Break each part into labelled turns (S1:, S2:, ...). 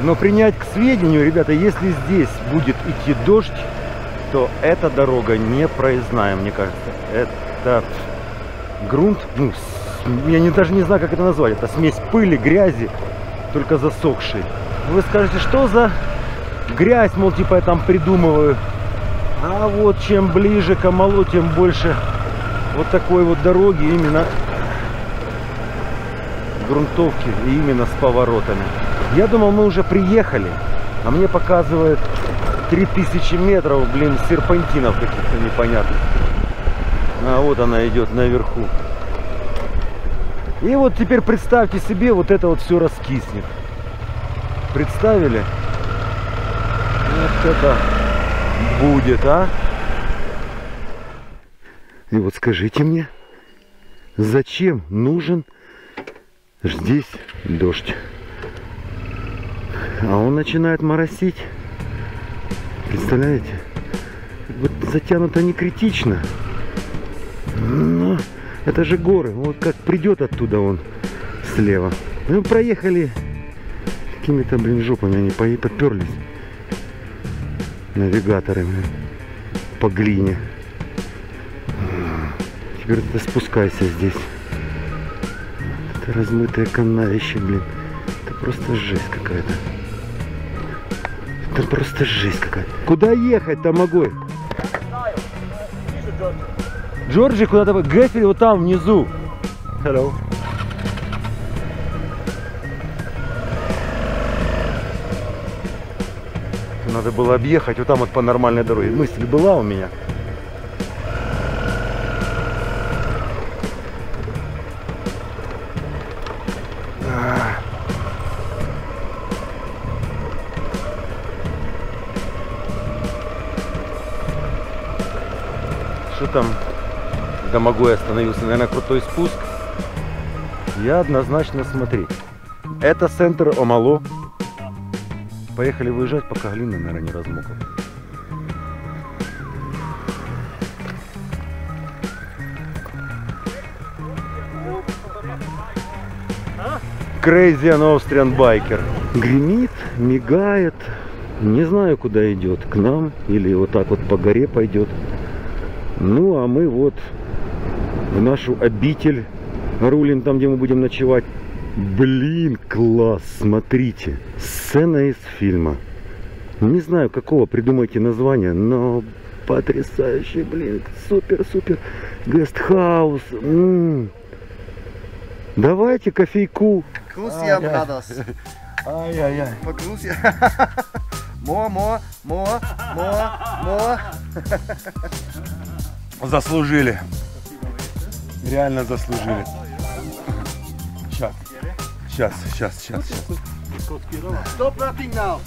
S1: Но принять к сведению, ребята, если здесь будет идти дождь, то эта дорога не проездная, мне кажется. Это грунт, ну, я не, даже не знаю, как это назвать. Это смесь пыли, грязи, только засохшей. Вы скажете, что за грязь, мол, типа я там придумываю. А вот чем ближе к Амалу, тем больше вот такой вот дороги именно грунтовки и именно с поворотами. Я думал, мы уже приехали, а мне показывает 3000 метров, блин, серпантинов каких-то непонятных. А вот она идет наверху. И вот теперь представьте себе, вот это вот все раскиснет. Представили? Вот это будет, а? И вот скажите мне, зачем нужен здесь дождь? А он начинает моросить. Представляете? Вот затянуто не критично. Но это же горы. Вот как придет оттуда он слева. Мы проехали какими-то, блин, жопами. Они по- поперлись. Навигаторы, блин. По глине. Теперь ты спускайся здесь. Это размытое канавище, блин. Это просто жесть какая-то. Это просто жесть какая-то. Куда ехать-то, могой? Джорджи куда-то... Гэфри вот там внизу. Hello. Надо было объехать вот там вот по нормальной дороге. Мысль была у меня. Что там? Домогой остановился, наверное, крутой спуск. Я однозначно смотреть. Это центр Омало. Поехали выезжать, пока глина, наверное, не размокла. Crazy an Austrian Biker. Гремит, мигает. Не знаю, куда идет. К нам или вот так вот по горе пойдет. Ну, а мы вот в нашу обитель рулим там, где мы будем ночевать. Блин, класс, смотрите. Сцена из фильма. Не знаю, какого придумайте название, но потрясающий, блин, супер-супер. Гестхаус. М. Давайте кофейку.
S2: Grucia Brothers.
S1: Ай-яй-яй.
S2: For Grucia. more, more, more, more, more.
S1: Заслужили. Реально заслужили. Сейчас. Сейчас, сейчас, сейчас.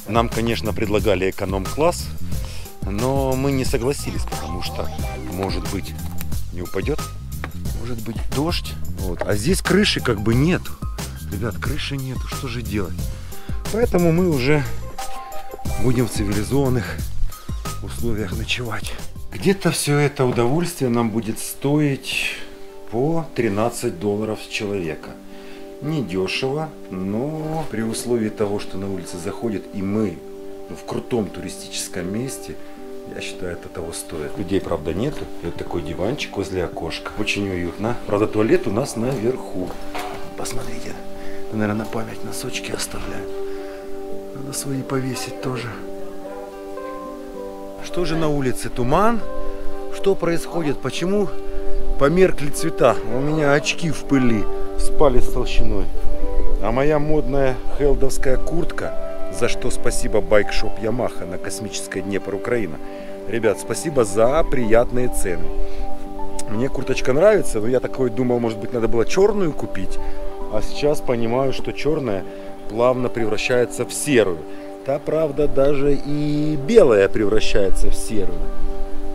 S1: Нам, конечно, предлагали эконом-класс, но мы не согласились, потому что, может быть, не упадет, может быть, дождь. Вот. А здесь крыши как бы нету. Ребят, крыши нету, что же делать? Поэтому мы уже будем в цивилизованных условиях ночевать. Где-то все это удовольствие нам будет стоить по 13 долларов с человека. Не дешево, но при условии того, что на улице заходит и мы ну, в крутом туристическом месте, я считаю, это того стоит. Людей, правда, нету. Вот такой диванчик возле окошка. Очень уютно. Правда, туалет у нас наверху. Посмотрите. Наверное, на память носочки оставляют. Надо свои повесить тоже. Что же на улице? Туман? Что происходит? Почему померкли цвета? У меня очки в пыли спали с толщиной. А моя модная хелдовская куртка, за что спасибо байкшоп Ямаха на космической Днепр Украина. Ребят, спасибо за приятные цены. Мне курточка нравится, но я такой думал, может быть, надо было черную купить. А сейчас понимаю, что черная плавно превращается в серую. Та, правда, даже и белая превращается в серую.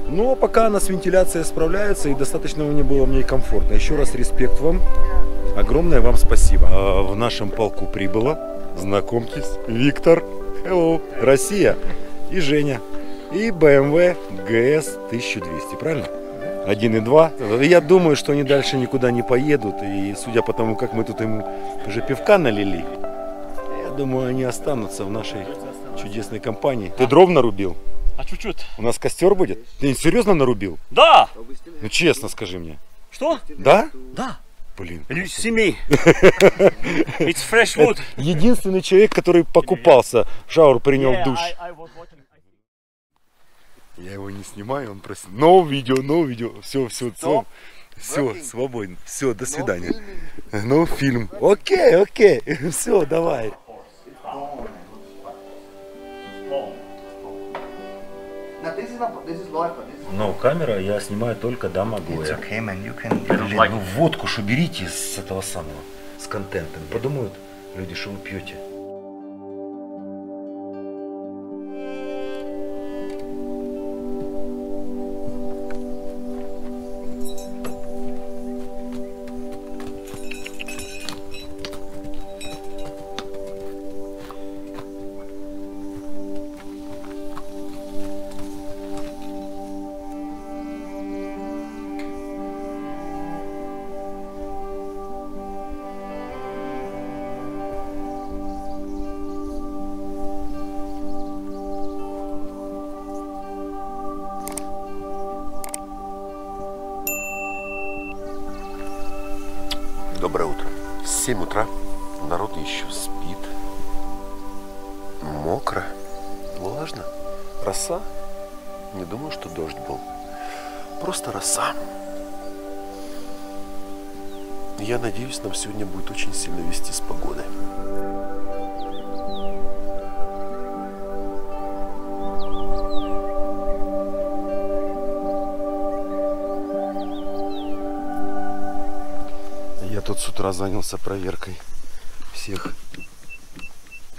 S1: Но пока она с вентиляцией справляется и достаточно мне было в ней комфортно. Еще раз респект вам. Огромное вам спасибо. А, В нашем полку прибыло. Знакомьтесь, Виктор, hello, Россия и Женя. И BMW GS 1200, правильно? 1.2. Я думаю, что они дальше никуда не поедут. И судя по тому, как мы тут им уже пивка налили, думаю, они останутся в нашей чудесной компании. Ты дров нарубил?
S3: А чуть-чуть.
S1: У нас костер будет? Ты серьезно нарубил?
S3: Да!
S1: Ну честно скажи мне.
S3: Что?
S1: Да?
S3: Да.
S1: Блин.
S3: Me? It's fresh wood.
S1: Единственный человек, который покупался. Шаур принял
S3: Yeah,
S1: душ.
S3: I, I was watching.
S1: Я его не снимаю, он просит. Но видео, но видео. Все, все, все. Все, свободно. Все, до свидания. Ну, фильм. Окей, окей. Все, давай. Но камера, я снимаю только могу.
S2: It's okay, man. You can.
S1: Блин, ну водку ж уберите с этого самого, с контентом. Подумают люди, что вы пьете.
S4: 7 утра. Народ еще спит. Мокро. Влажно. Роса. Не думаю, что дождь был. Просто роса. Я надеюсь, нам сегодня будет очень сильно вести с погодой.
S1: Тут с утра занялся проверкой всех.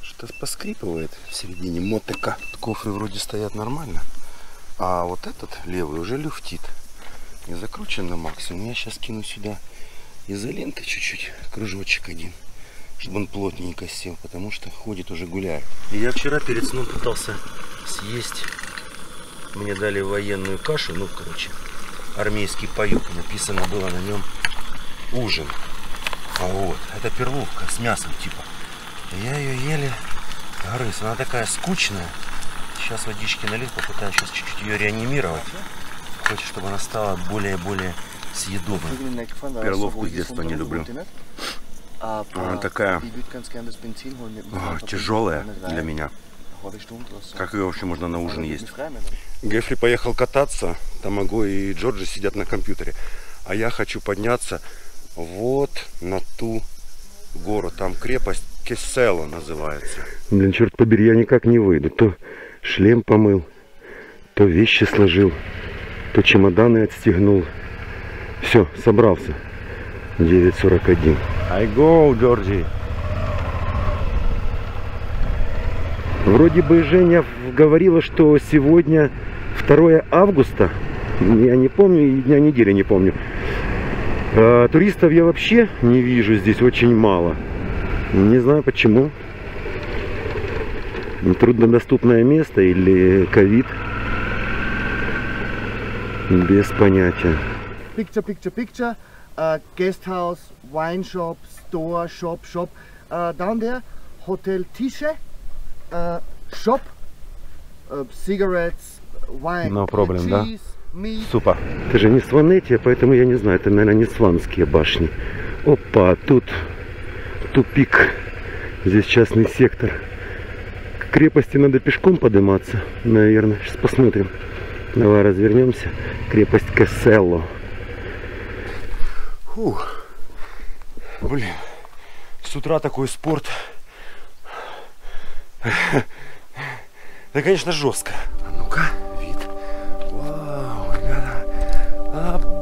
S1: Что-то поскрипывает в середине мотыка. Кофры вроде стоят нормально. А вот этот левый уже люфтит. И закручен на максимум. Я сейчас кину сюда изоленты чуть-чуть, кружочек один. Чтобы он плотненько сел, потому что ходит уже гуляет. И я вчера перед сном пытался съесть. Мне дали военную кашу, ну, короче, армейский паёк. Написано было на нем ужин. Вот, это перловка с мясом типа. Я ее еле грыз. Она такая скучная. Сейчас водички налил, попытаюсь сейчас чуть-чуть ее реанимировать. Хочешь, чтобы она стала более-более съедобной. Перловку с детства не люблю. Она такая а, тяжелая для меня. Как ее вообще можно на ужин есть? Гефли поехал кататься, Тамаго и Джорджи сидят на компьютере. А я хочу подняться вот на ту гору. Там крепость Кесело называется. Блин, черт побери, я никак не выйду. То шлем помыл, то вещи сложил, то чемоданы отстегнул. Все, собрался. 9.41. I go, Джорджи. Вроде бы Женя говорила, что сегодня 2 августа. Я не помню, и дня недели не помню. А, туристов я вообще не вижу здесь очень мало. Не знаю почему. Труднодоступное место или ковид. Без понятия.
S2: Picture, picture, picture. Uh, guest house, wine shop, store, shop, shop. Uh, down there, Hotel Tische, uh, shop, uh, cigarettes, wine,
S1: No problem, да?
S2: cheese, meat.
S1: Супа. Это же не Сванетия, поэтому я не знаю. Это, наверное, не сванские башни. Опа, тут тупик. Здесь частный сектор. К крепости надо пешком подниматься, наверное. Сейчас посмотрим. Давай развернемся. Крепость Касселло. Фух. Блин. С утра такой спорт. Да, конечно, жестко.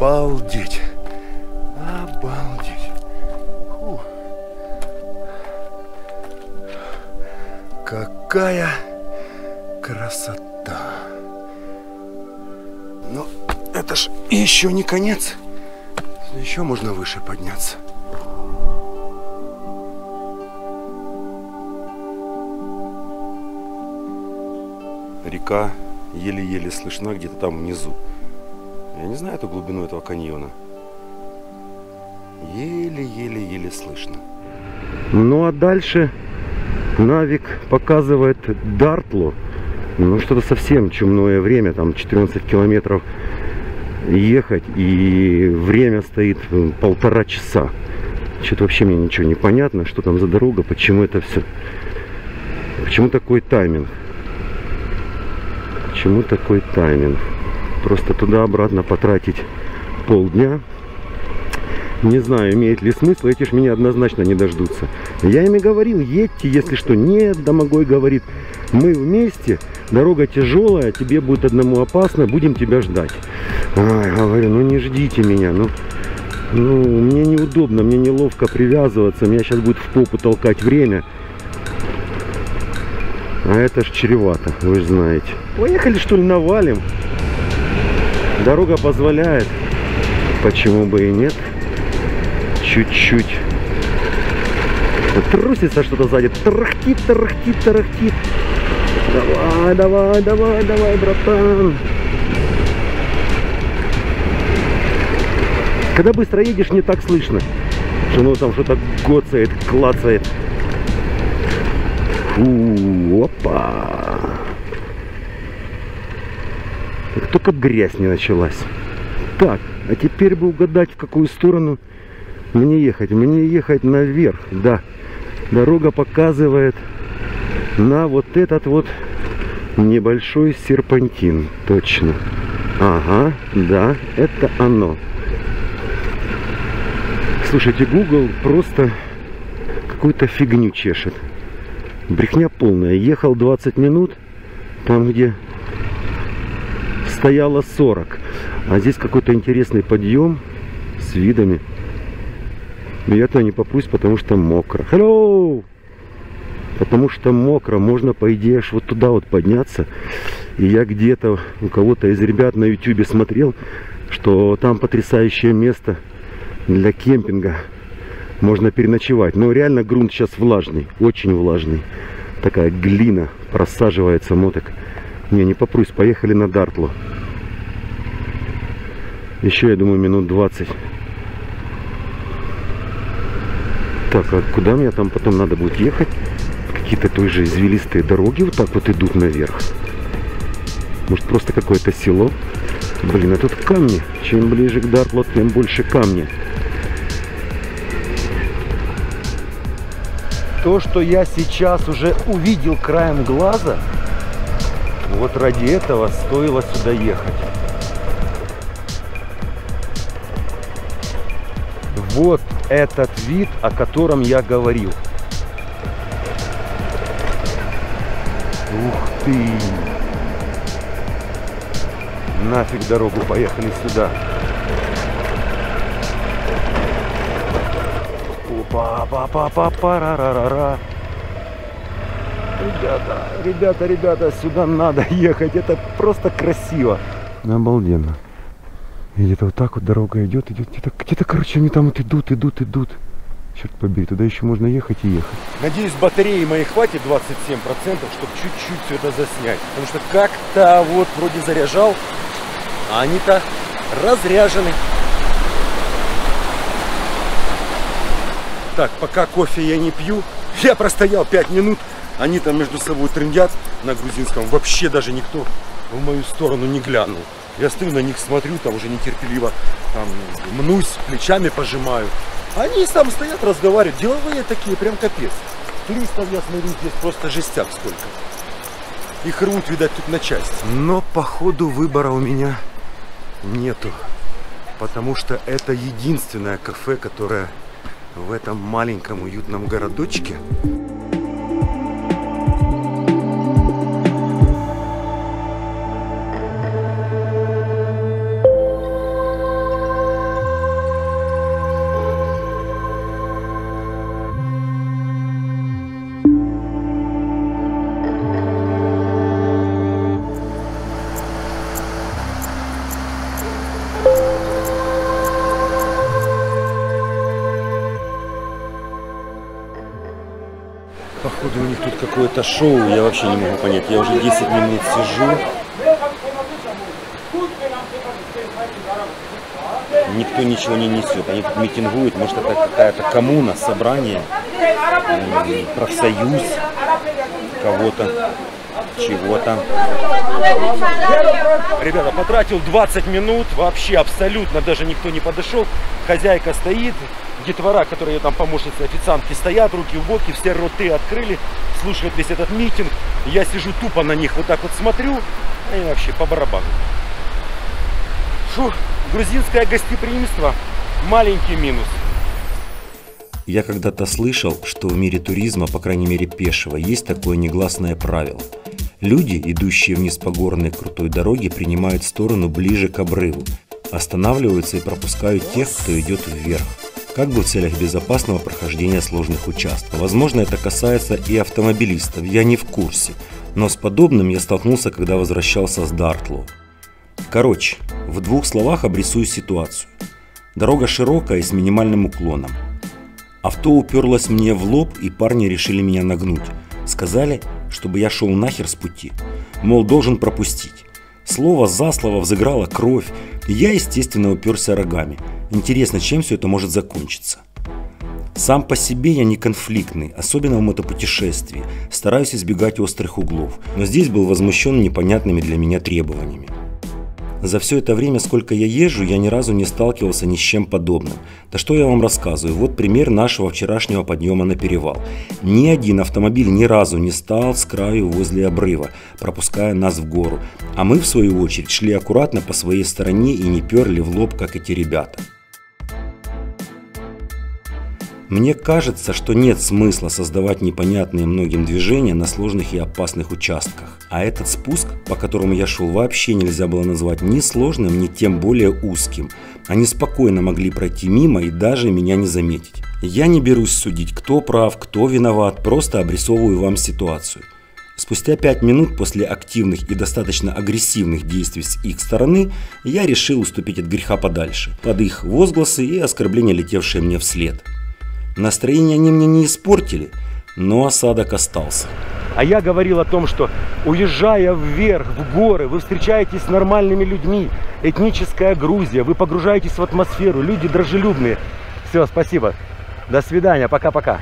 S1: Обалдеть. Обалдеть. Фу. Какая красота. Но это ж еще не конец. Еще можно выше подняться. Река еле-еле слышна где-то там внизу. Я не знаю эту глубину этого каньона. Еле-еле-еле слышно. Ну а дальше Навик показывает Дартлу. Ну, что-то совсем чумное время, там 14 километров ехать, и время стоит полтора часа. Что-то вообще мне ничего не понятно, что там за дорога, почему это все... Почему такой тайминг? Почему такой тайминг? Просто туда-обратно потратить полдня. Не знаю, имеет ли смысл, эти ж меня однозначно не дождутся. Я ими говорил, едьте, если что. Нет, Домогой говорит, мы вместе, дорога тяжелая, тебе будет одному опасно, будем тебя ждать. Ай, говорю, ну не ждите меня, ну, ну мне неудобно, мне неловко привязываться, меня сейчас будет в попу толкать время. А это ж чревато, вы же знаете. Поехали что ли навалим? Дорога позволяет. Почему бы и нет? Чуть-чуть. Трусится что-то сзади. Тарахтит, тарахтит, тарахтит. Давай, давай, давай, давай, братан. Когда быстро едешь, не так слышно. Что оно там что-то гоцает, клацает. Фу, опа. Как только грязь не началась. Так, а теперь бы угадать, в какую сторону мне ехать. Мне ехать наверх, да. Дорога показывает на вот этот вот небольшой серпантин. Точно. Ага, да, это оно. Слушайте, Google просто какую-то фигню чешет. Брехня полная. Ехал 20 минут, там где стояло 40. А здесь какой-то интересный подъем с видами. Но я туда не попрусь, потому что мокро. Hello! Потому что мокро. Можно, по идее, аж вот туда вот подняться. И я где-то у кого-то из ребят на YouTube смотрел, что там потрясающее место для кемпинга. Можно переночевать. Но реально грунт сейчас влажный. Очень влажный. Такая глина просаживается моток. Не, не попрусь. Поехали на Дартлу. Еще, я думаю, минут 20. Так, а куда мне там потом надо будет ехать? Какие-то той же извилистые дороги вот так вот идут наверх. Может, просто какое-то село? Блин, а тут камни. Чем ближе к Дартлу, тем больше камни. То, что я сейчас уже увидел краем глаза, вот ради этого стоило сюда ехать. Вот этот вид, о котором я говорил. Ух ты! Нафиг дорогу, поехали сюда. опа па па па па ра ра ра ра Ребята, ребята, ребята, сюда надо ехать. Это просто красиво. Обалденно. И где-то вот так вот дорога идет, идет. Где-то, где-то, короче, они там вот идут, идут, идут. Черт побери, туда еще можно ехать и ехать. Надеюсь, батареи моей хватит 27%, чтобы чуть-чуть все это заснять. Потому что как-то вот вроде заряжал, а они-то разряжены. Так, пока кофе я не пью, я простоял 5 минут, они там между собой трындят на грузинском. Вообще даже никто в мою сторону не глянул. Я стою на них, смотрю, там уже нетерпеливо, там мнусь, плечами пожимаю. Они там стоят, разговаривают, деловые такие, прям капец. Туристов, я смотрю, здесь просто жестяк сколько. Их рвут, видать, тут на части. Но, походу, выбора у меня нету. Потому что это единственное кафе, которое в этом маленьком уютном городочке какое-то шоу, я вообще не могу понять. Я уже 10 минут сижу.
S5: Никто ничего не несет. Они тут митингуют. Может, это какая-то коммуна, собрание, профсоюз кого-то, чего-то. Ребята, потратил 20 минут, вообще абсолютно даже никто не подошел. Хозяйка стоит, детвора, которые там помощницы, официантки стоят, руки в боки, все роты открыли, слушают весь этот митинг. Я сижу тупо на них, вот так вот смотрю, и вообще по барабану. Фу, грузинское гостеприимство, маленький минус. Я когда-то слышал, что в мире туризма, по крайней мере пешего, есть такое негласное правило. Люди, идущие вниз по горной крутой дороге, принимают сторону ближе к обрыву, останавливаются и пропускают тех, кто идет вверх, как бы в целях безопасного прохождения сложных участков. Возможно, это касается и автомобилистов, я не в курсе, но с подобным я столкнулся, когда возвращался с Дартлоу. Короче, в двух словах обрисую ситуацию. Дорога широкая и с минимальным уклоном. Авто уперлось мне в лоб, и парни решили меня нагнуть. Сказали, чтобы я шел нахер с пути. Мол, должен пропустить. Слово за слово взыграла кровь, и я, естественно, уперся рогами. Интересно, чем все это может закончиться? Сам по себе я не конфликтный, особенно в мотопутешествии. Стараюсь избегать острых углов, но здесь был возмущен непонятными для меня требованиями. За все это время, сколько я езжу, я ни разу не сталкивался ни с чем подобным. Да что я вам рассказываю? Вот пример нашего вчерашнего подъема на перевал. Ни один автомобиль ни разу не стал с краю возле обрыва, пропуская нас в гору. А мы, в свою очередь, шли аккуратно по своей стороне и не перли в лоб, как эти ребята. Мне кажется, что нет смысла создавать непонятные многим движения на сложных и опасных участках. А этот спуск, по которому я шел, вообще нельзя было назвать ни сложным, ни тем более узким. Они спокойно могли пройти мимо и даже меня не заметить. Я не берусь судить, кто прав, кто виноват, просто обрисовываю вам ситуацию. Спустя пять минут после активных и достаточно агрессивных действий с их стороны, я решил уступить от греха подальше, под их возгласы и оскорбления, летевшие мне вслед. Настроение они мне не испортили, но осадок остался. А я говорил о том, что уезжая вверх, в горы, вы встречаетесь с нормальными людьми. Этническая Грузия, вы погружаетесь в атмосферу, люди дружелюбные. Все, спасибо. До свидания, пока-пока.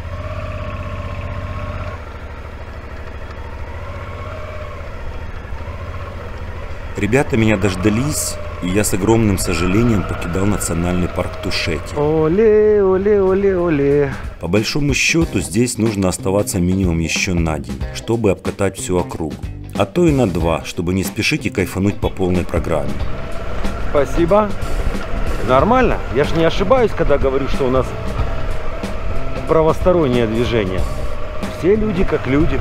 S5: Ребята меня дождались, и я с огромным сожалением покидал национальный парк Тушети. Оле, оле, оле, оле. По большому счету здесь нужно оставаться минимум еще на день, чтобы обкатать всю округу. А то и на два, чтобы не спешить и кайфануть по полной программе. Спасибо. Нормально. Я ж не ошибаюсь, когда говорю, что у нас правостороннее движение. Все люди как люди.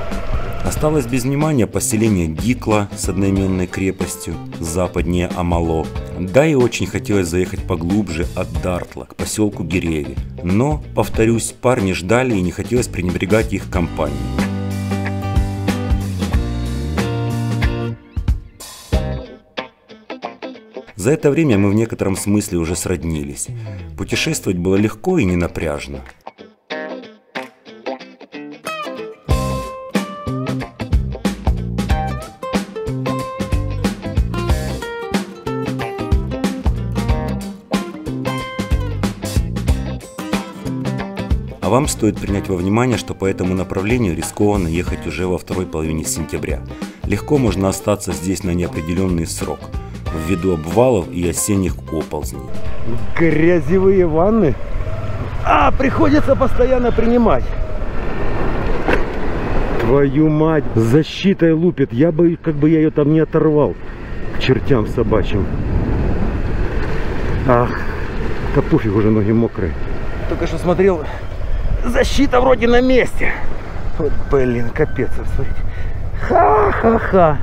S5: Осталось без внимания поселение Гикла с одноименной крепостью, западнее Амало. Да и очень хотелось заехать поглубже от Дартла к поселку Гиреви. Но, повторюсь, парни ждали и не хотелось пренебрегать их компанией. За это время мы в некотором смысле уже сроднились. Путешествовать было легко и не А вам стоит принять во внимание, что по этому направлению рискованно ехать уже во второй половине сентября. Легко можно остаться здесь на неопределенный срок, ввиду обвалов и осенних оползней. Грязевые ванны? А, приходится постоянно принимать. Твою мать, защитой лупит. Я бы, как бы я ее там не оторвал. К чертям собачьим. Ах, да пофиг уже ноги мокрые. Только что смотрел, защита вроде на месте. Вот, блин, капец, вот смотрите. Ха-ха-ха.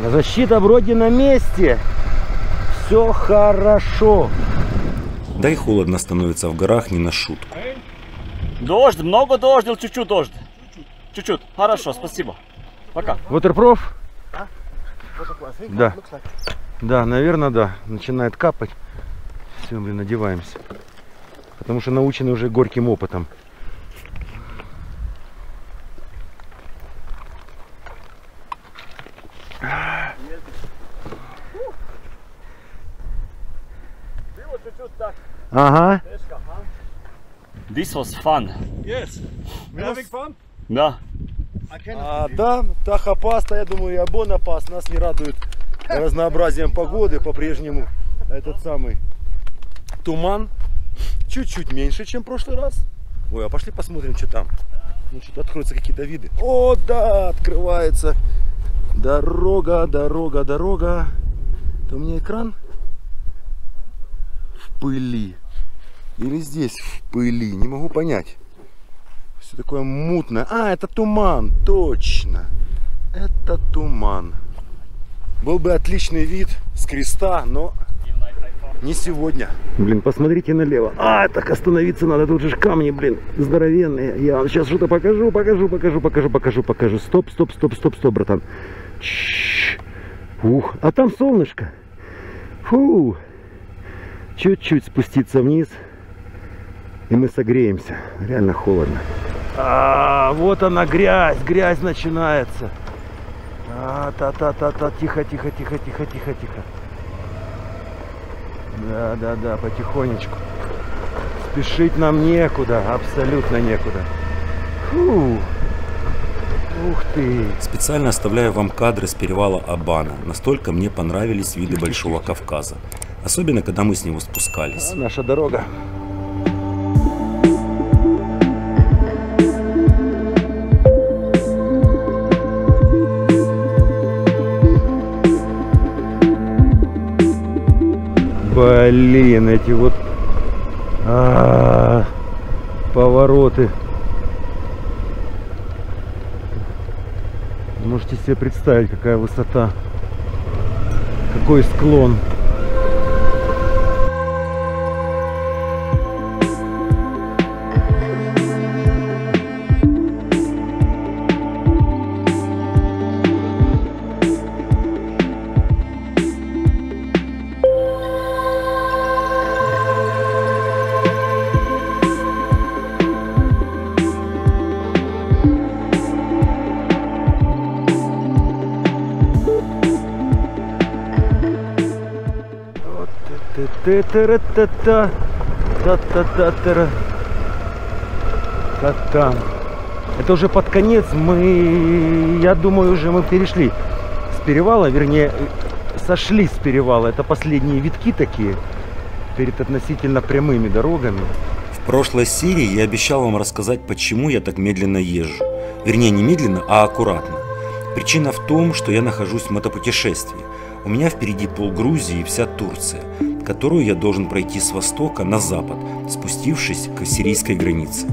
S5: Защита вроде на месте. Все хорошо. Да и холодно становится в горах не на шутку.
S3: Дождь, много дождь или чуть-чуть дождь? Чуть-чуть. Хорошо, спасибо. Пока.
S5: Waterproof?
S2: A classic.
S5: Да.
S2: Like.
S5: Да, наверное, да. Начинает капать. Все, блин, одеваемся потому что научены уже горьким опытом.
S1: Ага.
S3: This was fun.
S6: Yes. We having fun?
S3: Да.
S1: А, да, Тахопаста, я думаю, и Абонапас нас не радует разнообразием погоды по-прежнему. Этот самый туман чуть-чуть меньше, чем в прошлый раз. Ой, а пошли посмотрим, что там. Ну, что-то откроются какие-то виды. О, да, открывается дорога, дорога, дорога. Это у меня экран в пыли. Или здесь в пыли, не могу понять. Все такое мутное. А, это туман, точно. Это туман. Был бы отличный вид с креста, но не сегодня. Блин, посмотрите налево. А, так остановиться надо. Тут же камни, блин, здоровенные. Я вам сейчас что-то покажу, покажу, покажу, покажу, покажу, покажу. Стоп, стоп, стоп, стоп, стоп, братан. Чш. Ух, а там солнышко. Фу. Чуть-чуть спуститься вниз. И мы согреемся. Реально холодно. А, вот она грязь, грязь начинается. А, та-та-та-та, тихо, тихо, тихо, тихо, тихо, тихо. Да, да, да, потихонечку. Спешить нам некуда, абсолютно некуда. Фу. Ух ты.
S5: Специально оставляю вам кадры с перевала Абана. Настолько мне понравились виды Большого Кавказа. Особенно, когда мы с него спускались.
S1: Наша дорога. Блин, эти вот а, повороты. Можете себе представить, какая высота, какой склон. Там? Это уже под конец мы, я думаю, уже мы перешли с перевала, вернее, сошли с перевала. Это последние витки такие перед относительно прямыми дорогами.
S5: В прошлой серии я обещал вам рассказать, почему я так медленно езжу. Вернее, не медленно, а аккуратно. Причина в том, что я нахожусь в мотопутешествии. У меня впереди пол Грузии и вся Турция, которую я должен пройти с востока на запад, спустившись к сирийской границе.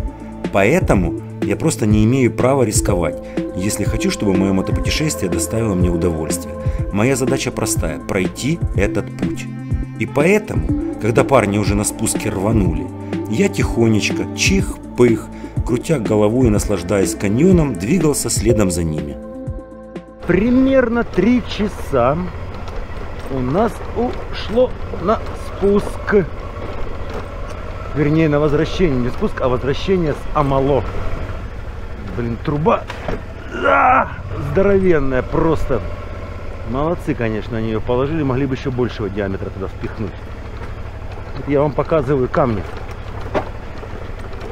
S5: Поэтому я просто не имею права рисковать, если хочу, чтобы мое мотопутешествие доставило мне удовольствие. Моя задача простая – пройти этот путь. И поэтому, когда парни уже на спуске рванули, я тихонечко, чих-пых, крутя головой и наслаждаясь каньоном, двигался следом за ними.
S1: Примерно три часа у нас ушло на спуск. Вернее, на возвращение. Не спуск, а возвращение с Амало. Блин, труба да, здоровенная просто. Молодцы, конечно, они ее положили. Могли бы еще большего диаметра туда впихнуть. Я вам показываю камни.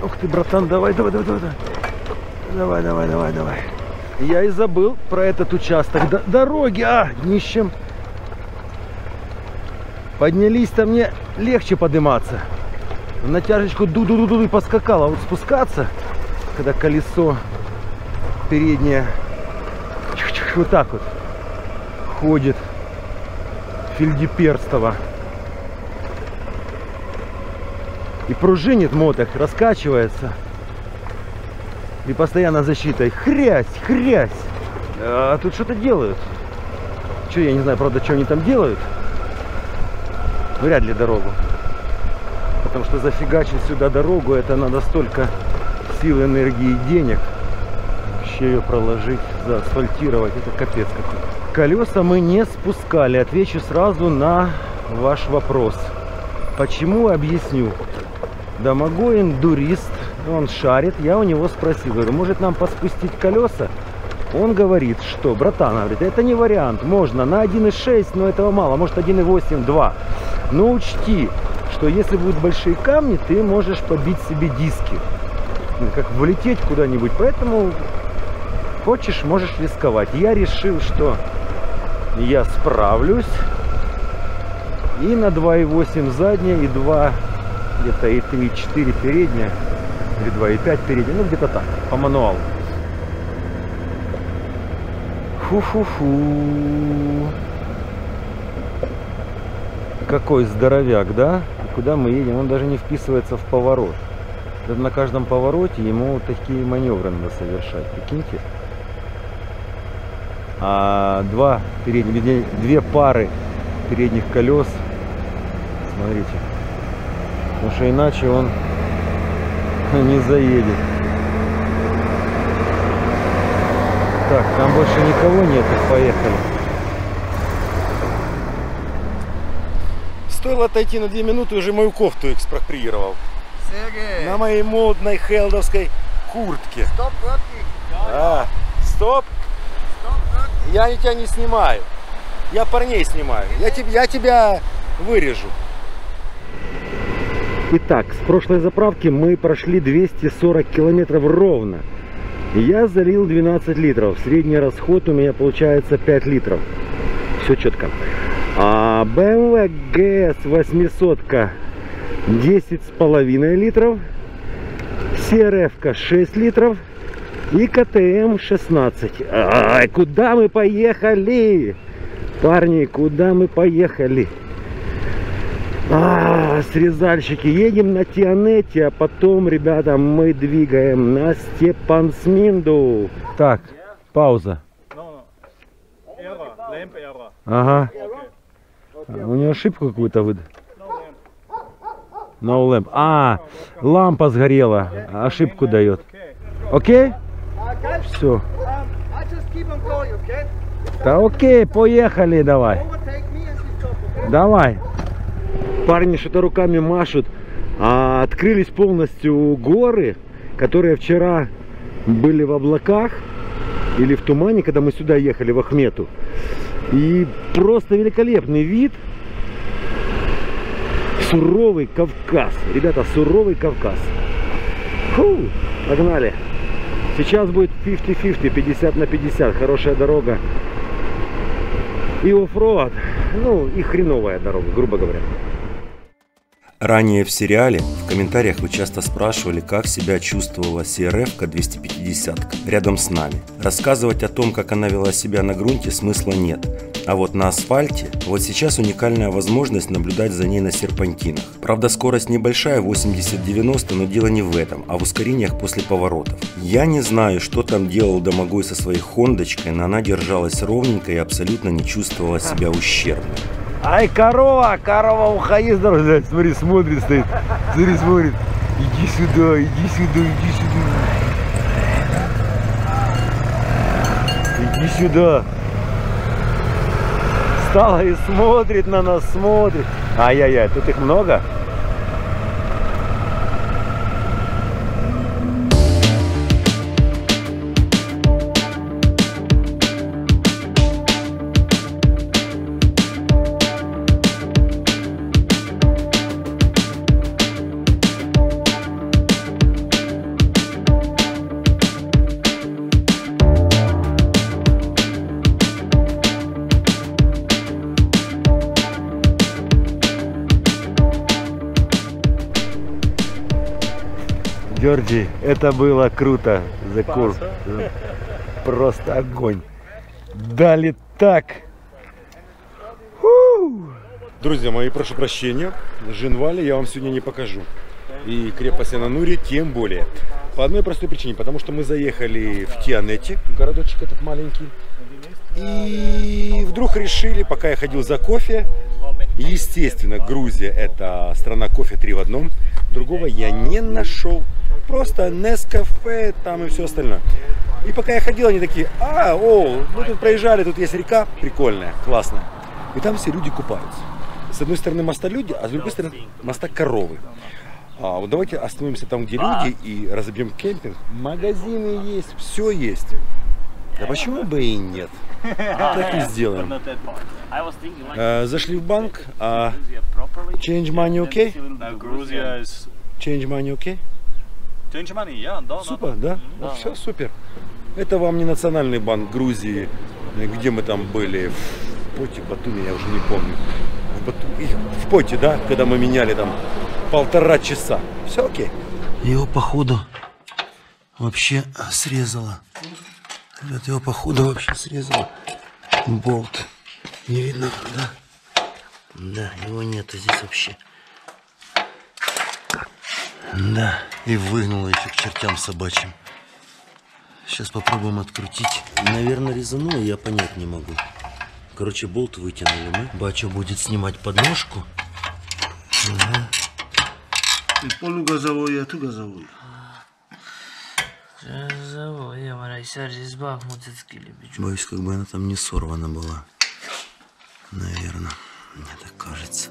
S1: Ух ты, братан, давай, давай, давай, давай. Давай, давай, давай, давай. Я и забыл про этот участок дороги. А, днищем. Поднялись-то мне легче подниматься. Натяжечку ду-ду-ду-ду и поскакал. А вот спускаться, когда колесо переднее вот так вот ходит фельдеперстово. И пружинит моток, раскачивается. И постоянно защитой. Хрясь, хрясь. А тут что-то делают. Что, я не знаю, правда, что они там делают. Вряд ли дорогу. Потому что зафигачить сюда дорогу, это надо столько сил, энергии и денег. Вообще ее проложить, заасфальтировать, это капец какой. Колеса мы не спускали. Отвечу сразу на ваш вопрос. Почему, объясню. Домогой индурист, он шарит, я у него спросил, говорю, может нам поспустить колеса? Он говорит, что, братан, говорит, это не вариант, можно на 1.6, но этого мало, может 1.8, 2. Но учти, что если будут большие камни, ты можешь побить себе диски. Ну, Как влететь куда-нибудь. Поэтому хочешь, можешь рисковать. Я решил, что я справлюсь. И на 2,8 задняя, и 2, где-то и 3,4 передняя. Или 2,5 передняя. Ну, где-то так, по мануалу. Фу-фу-фу. Какой здоровяк, да? И куда мы едем? Он даже не вписывается в поворот. На каждом повороте ему такие маневры надо совершать. Прикиньте. А два передних, две пары передних колес. Смотрите. Потому что иначе он не заедет. Так, там больше никого нет, поехали. Стоило отойти на две минуты, уже мою кофту экспроприировал. На моей модной хелдовской куртке.
S2: Stop working.
S1: А, стоп. Я тебя не снимаю. Я парней снимаю. Я, теб- я тебя вырежу. Итак, с прошлой заправки мы прошли 240 километров ровно. Я залил 12 литров. Средний расход у меня получается 5 литров. Все четко. А BMW GS 800 10 с половиной литров. CRF 6 литров. И КТМ 16. Ай, куда мы поехали? Парни, куда мы поехали? А, срезальщики, едем на Тианете, а потом, ребята, мы двигаем на Степансминду. Так, пауза.
S6: Error. Lamp error.
S1: Ага. У него ошибку какую-то выдал. No lamp. А, лампа сгорела. Ошибку дает. Окей? Все. Да окей, поехали давай. Давай. Парни что-то руками машут. А открылись полностью горы, которые вчера были в облаках или в тумане, когда мы сюда ехали, в Ахмету. И просто великолепный вид. Суровый Кавказ. Ребята, суровый Кавказ. Фу, погнали. Сейчас будет 50-50, 50 на 50. Хорошая дорога. И оффроад. Ну, и хреновая дорога, грубо говоря.
S5: Ранее в сериале в комментариях вы часто спрашивали, как себя чувствовала CRF 250 рядом с нами. Рассказывать о том, как она вела себя на грунте, смысла нет. А вот на асфальте, вот сейчас уникальная возможность наблюдать за ней на серпантинах. Правда, скорость небольшая, 80-90, но дело не в этом, а в ускорениях после поворотов. Я не знаю, что там делал Домогой со своей хондочкой, но она держалась ровненько и абсолютно не чувствовала себя ущербной.
S1: Ай, корова, корова, уходи. Блядь, Смотри, смотрит, стоит. Смотри, смотрит. Иди сюда, иди сюда, иди сюда. Иди сюда. Стала и смотрит на нас, смотрит. Ай-яй-яй, тут их много. Георгий, это было круто. The Cool. Просто огонь. Дали так. Друзья мои, прошу прощения. Женвали я вам сегодня не покажу. И крепость Ананури тем более. По одной простой причине. Потому что мы заехали в Тианете, городочек этот маленький. И вдруг решили, пока я ходил за кофе, естественно, Грузия это страна кофе три в одном, другого я не нашел. Просто Нескафе там и все остальное. И пока я ходил, они такие, а, о, мы тут проезжали, тут есть река прикольная, классная. И там все люди купаются. С одной стороны моста люди, а с другой стороны моста коровы. А вот давайте остановимся там, где люди, и разобьем кемпинг. Магазины есть, все есть. Да почему бы и нет? Так и сделаем. Э, Зашли в банк, а change money okay? Change money okay?
S6: Да,
S1: Супер, да? Ну, все супер. Это вам не национальный банк Грузии, где мы там были, в Поте, Батуми, я уже не помню. В, Бату- в Поте, да, когда мы меняли там полтора часа. Все окей. Его походу вообще срезало. Ребят, его походу вообще срезало. Болт. Не видно, да? Да, его нету здесь вообще. Да, и выгнуло еще к чертям собачьим. Сейчас попробуем открутить. Наверное, резануло, я понять не могу. Короче, болт вытянули мы. Бачо будет снимать подножку. Ага. Полугазовой, а ты газовой. Боюсь, как бы она там не сорвана была. Наверное, мне так кажется.